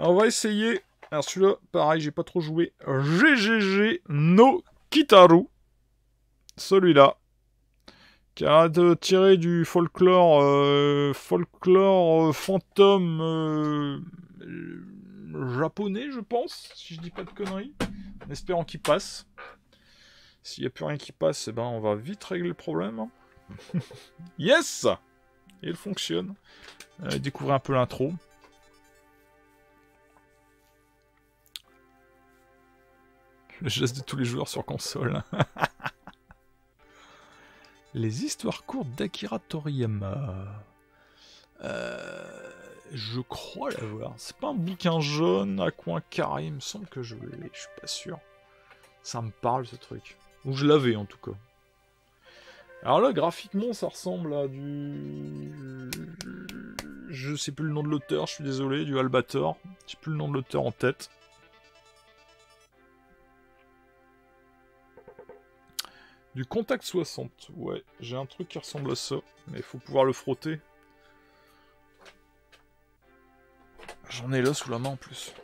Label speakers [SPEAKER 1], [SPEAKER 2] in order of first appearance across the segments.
[SPEAKER 1] On va essayer. Alors celui-là, pareil, j'ai pas trop joué. GGG no Kitaru. Celui-là. Qui a de tirer du folklore, euh, folklore euh, fantôme euh, japonais, je pense, si je dis pas de conneries. En espérant qu'il passe. S'il n'y a plus rien qui passe, eh ben, on va vite régler le problème. yes il fonctionne. découvrez un peu l'intro. Le geste de tous les joueurs sur console. les histoires courtes d'Akira Toriyama. Euh, je crois l'avoir. C'est pas un bouquin jaune à coin carré, il me semble que je l'ai, je suis pas sûr. Ça me parle ce truc. Ou je l'avais en tout cas. Alors là, graphiquement, ça ressemble à du... Je sais plus le nom de l'auteur, je suis désolé, du Albator. J'ai plus le nom de l'auteur en tête. Du Contact 60, ouais, j'ai un truc qui ressemble à ça, mais il faut pouvoir le frotter. J'en ai là sous la main en plus.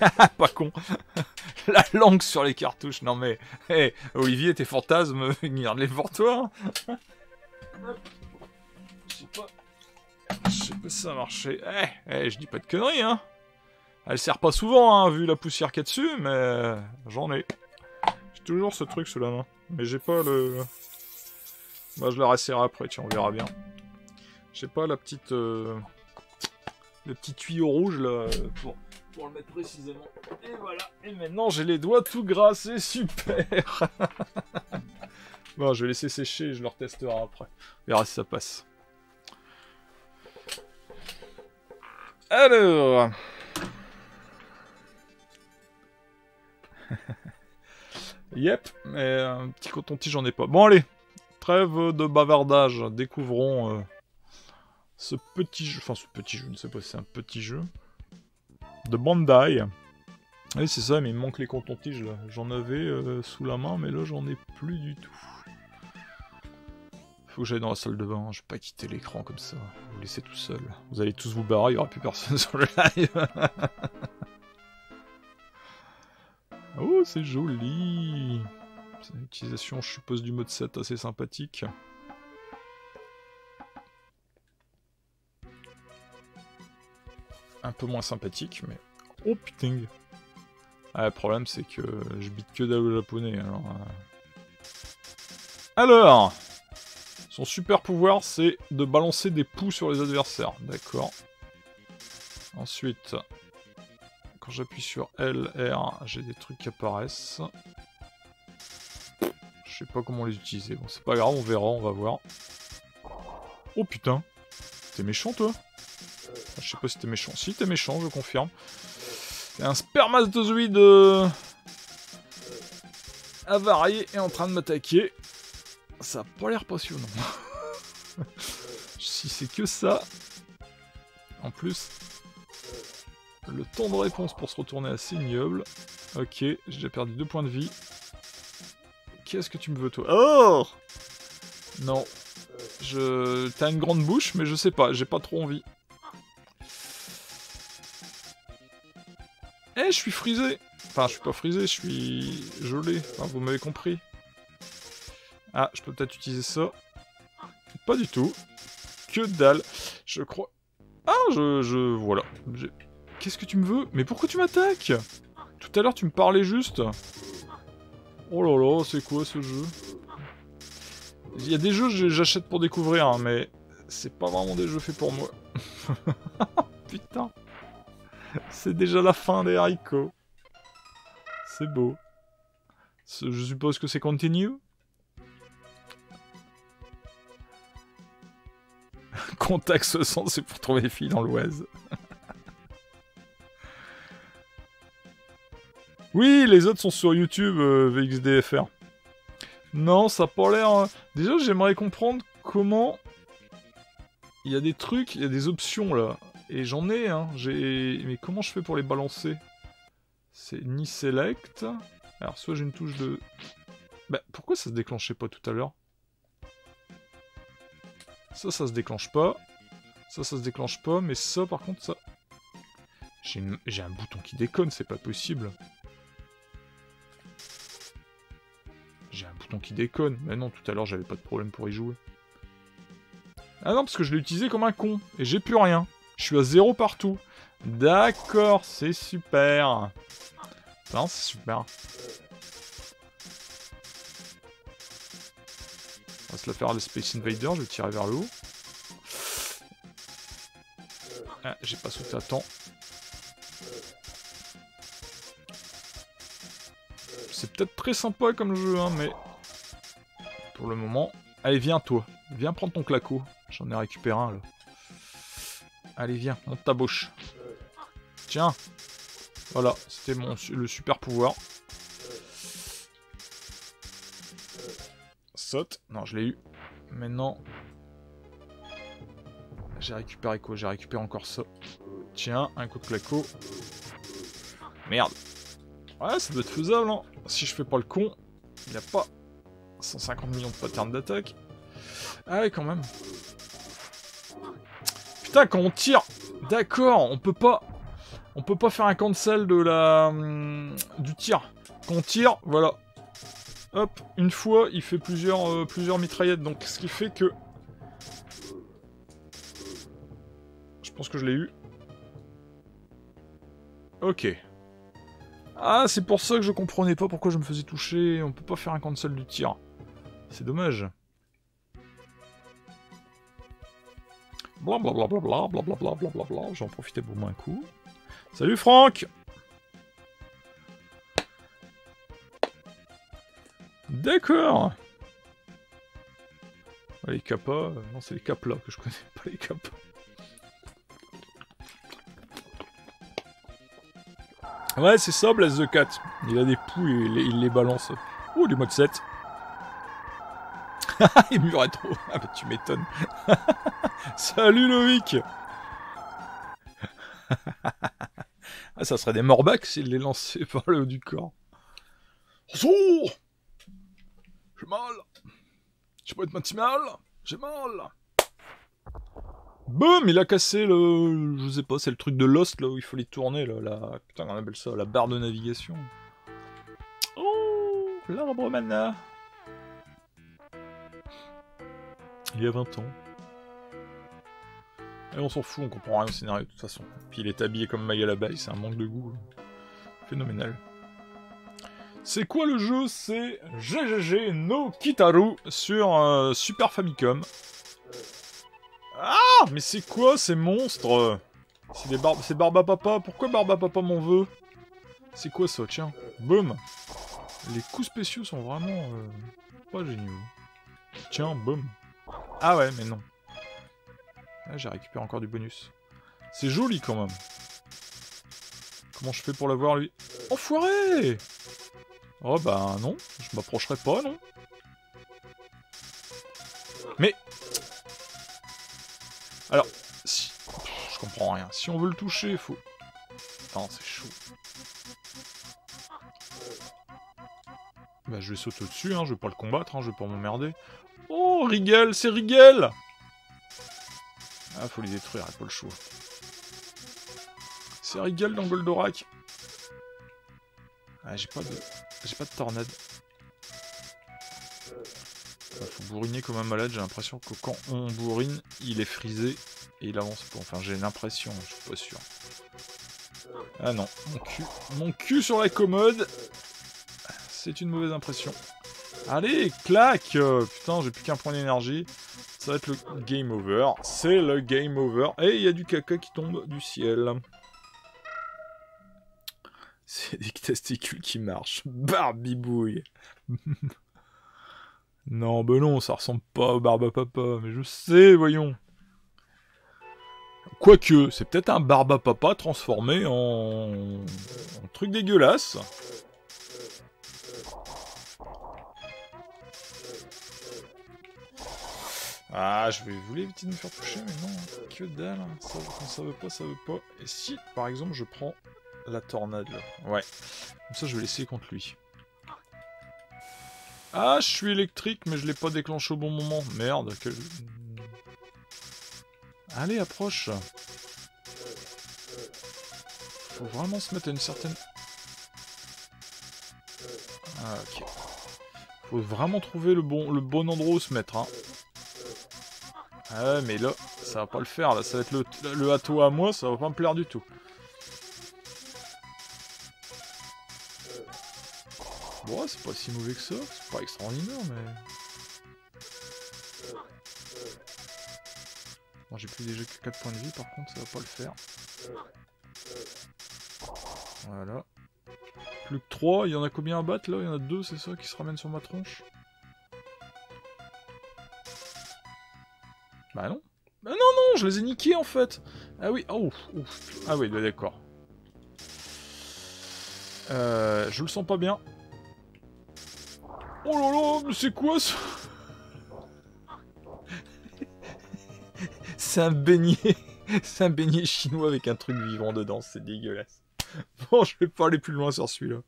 [SPEAKER 1] pas con. la langue sur les cartouches. Non mais, hey, Olivier, tes fantasmes, garde-les pour toi. Hein. Je sais pas. Je sais pas si ça a marché. Eh, eh, je dis pas de conneries, hein. Elle sert pas souvent, hein, vu la poussière qu'il y a dessus, mais j'en ai. Toujours ce truc sous la main. Mais j'ai pas le... Bah, je la resserrerai après, tiens, on verra bien. J'ai pas la petite... Euh, le petit tuyau rouge, là, pour pour le mettre précisément. Et voilà. Et maintenant, j'ai les doigts tout gras, c'est super. bon, je vais laisser sécher et je le retesterai après. On verra si ça passe. Alors... yep, mais un petit coton-tige, j'en ai pas. Bon, allez. Trêve de bavardage. Découvrons euh, ce petit jeu. Enfin, ce petit jeu, je ne sais pas si c'est un petit jeu de Bandai. Oui, c'est ça, mais il me manque les cotons-tiges J'en avais euh, sous la main, mais là j'en ai plus du tout. Faut que j'aille dans la salle de bain, je vais pas quitter l'écran comme ça. Vous laissez tout seul. Vous allez tous vous barrer, il y aura plus personne sur le live. Oh, c'est joli. C'est une utilisation, je suppose, du mode 7 assez sympathique. un peu moins sympathique, mais... Oh putain ah, Le problème, c'est que je bite que dalle japonais, alors... Euh. Alors Son super pouvoir, c'est de balancer des poux sur les adversaires. D'accord. Ensuite, quand j'appuie sur L, R, j'ai des trucs qui apparaissent. Je sais pas comment les utiliser. Bon, c'est pas grave, on verra, on va voir. Oh putain T'es méchant, toi? Je sais pas si t'es méchant. Si t'es méchant, je confirme. C'est un spermatozoïde euh, avarié est en train de m'attaquer. Ça a pas l'air passionnant. si c'est que ça. En plus, le temps de réponse pour se retourner assez ignoble. Ok, j'ai déjà perdu deux points de vie. Qu'est-ce que tu me veux, toi? Oh Non. Je... T'as une grande bouche, mais je sais pas, j'ai pas trop envie. Eh, je suis frisé Enfin, je suis pas frisé, je suis gelé. Enfin, vous m'avez compris. Ah, je peux peut-être utiliser ça. Pas du tout. Que dalle. Je crois... Ah, je... je voilà. Qu'est-ce que tu me veux? Mais pourquoi tu m'attaques? Tout à l'heure, tu me parlais juste. Oh là là, c'est quoi ce jeu? Il y a des jeux que j'achète pour découvrir, hein, mais c'est pas vraiment des jeux faits pour moi. Putain. C'est déjà la fin des haricots. C'est beau. Je suppose que c'est continue? Contact 60, c'est pour trouver les filles dans l'Oise. oui, les autres sont sur YouTube, euh, VXDFR. Non, ça n'a pas l'air... Hein. Déjà, j'aimerais comprendre comment... Il y a des trucs, il y a des options, là. Et j'en ai, hein. J'ai... Mais comment je fais pour les balancer? C'est ni select. Alors, soit j'ai une touche de... Bah, pourquoi ça se déclenchait pas tout à l'heure? Ça, ça se déclenche pas. Ça, ça se déclenche pas. Mais ça, par contre, ça... J'ai un bouton qui déconne, c'est pas possible. Bouton qui déconne. Mais non, tout à l'heure, j'avais pas de problème pour y jouer. Ah non, parce que je l'ai utilisé comme un con. Et j'ai plus rien. Je suis à zéro partout. D'accord, c'est super. Non, c'est super. On va se la faire à le Space Invader, je vais tirer vers le haut. Ah, j'ai pas sauté à temps. C'est peut-être très sympa comme jeu, hein, mais... Pour le moment... Allez, viens, toi. Viens prendre ton claco. J'en ai récupéré un, là. Allez, viens, monte ta bouche. Tiens. Voilà, c'était mon le super pouvoir. Saute. Non, je l'ai eu. Maintenant... J'ai récupéré quoi? J'ai récupéré encore ça. Tiens, un coup de claco. Merde. Ouais, ça doit être faisable, hein. Si je fais pas le con, il n'y a pas 150 millions de patterns d'attaque. Ah ouais, quand même. Putain, quand on tire... D'accord, on peut pas... On peut pas faire un cancel de la... Hum, du tir. Quand on tire, voilà. Hop, une fois, il fait plusieurs, euh, plusieurs mitraillettes. Donc, ce qui fait que... Je pense que je l'ai eu. Ok. Ah, c'est pour ça que je comprenais pas pourquoi je me faisais toucher. On peut pas faire un cancel du tir. C'est dommage. Blablabla, blablabla, blablabla. J'en profitais pour moi un coup. Salut Franck D'accord Les kappas... Non, c'est les caplas que je connais, pas les kappas. Ouais, c'est ça, Blaze the Cat. Il a des poux et il, les balance. Oh, du mode 7. il murait trop. Ah bah tu m'étonnes. Salut Loïc Ah, ça serait des morbacs s'il les lançait par le haut du corps. Oh J'ai mal J'ai pas être mal J'ai mal Boum, il a cassé le... Je sais pas, c'est le truc de Lost, là, où il faut les tourner, là, la... Putain, on appelle ça, la barre de navigation. Oh L'arbre mana Il y a 20 ans. Et on s'en fout, on comprend rien au scénario, de toute façon. Puis il est habillé comme Maya la c'est un manque de goût. Phénoménal. C'est quoi le jeu? C'est GGG no Kitaru sur euh, Super Famicom. Ah Mais c'est quoi ces monstres? C'est des bar c'est Barbapapa. Pourquoi Barbapapa m'en veut? C'est quoi ça? Tiens, boum Les coups spéciaux sont vraiment euh, pas géniaux. Tiens, boum. Ah ouais, mais non. Ah, j'ai récupéré encore du bonus. C'est joli quand même. Comment je fais pour l'avoir lui? Enfoiré Oh bah non, je m'approcherai pas non. Mais alors, si... Je comprends rien. Si on veut le toucher, faut... Non, c'est chaud. Bah, je vais sauter au-dessus, hein. Je vais pas le combattre, hein. Je vais pas m'emmerder. Oh, Rigel C'est Rigel Ah, faut les détruire, pas le choix. C'est Rigel dans Goldorak. Ah, j'ai pas de... J'ai pas de tornade. Il faut bourriner comme un malade, j'ai l'impression que quand on bourrine, il est frisé et il avance pas. Enfin, j'ai l'impression, je suis pas sûr. Ah non, mon cul, mon cul sur la commode, c'est une mauvaise impression. Allez, claque Putain, j'ai plus qu'un point d'énergie. Ça va être le game over. C'est le game over. Et il y a du caca qui tombe du ciel. C'est des testicules qui marchent. Barbibouille Non, ben non, ça ressemble pas au Barbapapa, mais je sais, voyons. Quoique, c'est peut-être un Barbapapa transformé en... en truc dégueulasse. Ah, je voulais éviter de me faire toucher, mais non, que dalle. Hein. Ça, quand ça veut pas, ça veut pas. Et si, par exemple, je prends la tornade, là. Ouais. Comme ça, je vais l'essayer contre lui. Ah, je suis électrique, mais je l'ai pas déclenché au bon moment. Merde. Allez, approche. faut vraiment se mettre à une certaine... Ah, ok. Faut vraiment trouver le bon, le bon endroit où se mettre, hein. Ah mais là, ça va pas le faire, là. Ça va être le, le à toi à moi, ça va pas me plaire du tout. Bon, c'est pas si mauvais que ça. C'est pas extraordinaire, mais... Bon, j'ai plus déjà que 4 points de vie, par contre, ça va pas le faire. Voilà. Plus que 3, il y en a combien à battre là? Il y en a 2, c'est ça, qui se ramènent sur ma tronche? Bah non. Bah non, non, je les ai niqués en fait Ah oui, oh, Ah oui, bah, d'accord. Euh, je le sens pas bien. Oh là là, mais c'est quoi ça? C'est un beignet. C'est un beignet chinois avec un truc vivant dedans, c'est dégueulasse. Bon, je vais pas aller plus loin sur celui-là.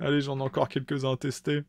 [SPEAKER 1] Allez, j'en ai encore quelques-uns à tester.